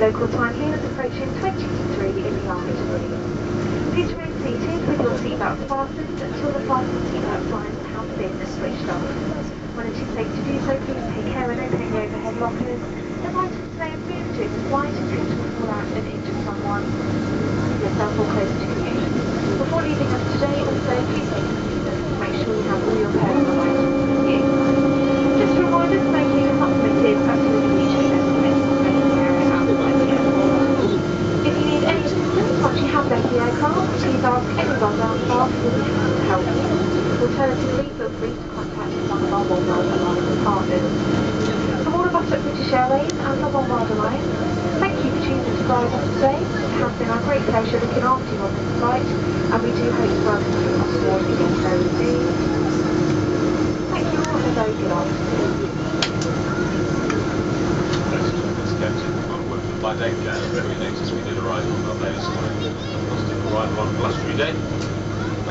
Local time here is approaching 20 to 3 in the afternoon. Please remain seated with your seatbelt fastened until the fasten seatbelt signs have been switched off. When it is safe to do so, please take care when opening the overhead lockers. The items may have moved to the right and could fall out and injure someone, yourself or close to you. Before leaving us today, also please take a seat to make sure you have all your personal items with you. Just a reminder, smoking is not permitted as to the future estimates of smoking area outside the airport. If you need any assistance once you have left the aircraft, please ask any of our ground staff who will be happy to help you. Alternatively, feel free to contact one of our Worldwide Alliance partners. From all of at and the Worldwide Alliance, thank you for choosing to with us today. It has been our great pleasure looking after you on this flight, and we do hope to welcome you on board again soon. Thank you all and a very good afternoon. By Dave Jan, very next we did arrive on the latest morning. Positive arrival on Blustery Day.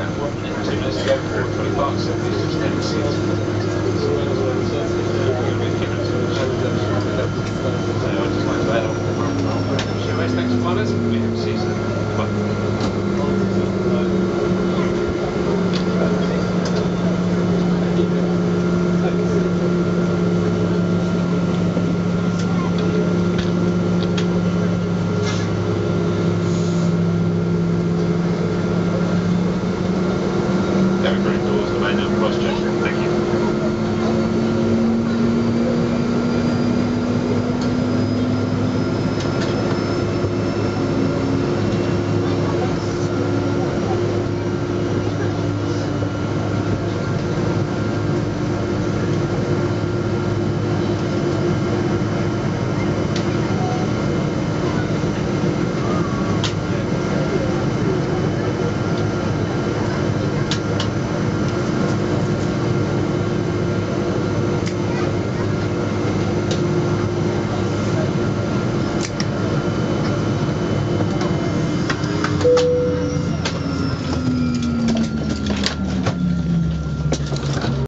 Minute, two minutes ago, for 20 parks, so please just a Thank you.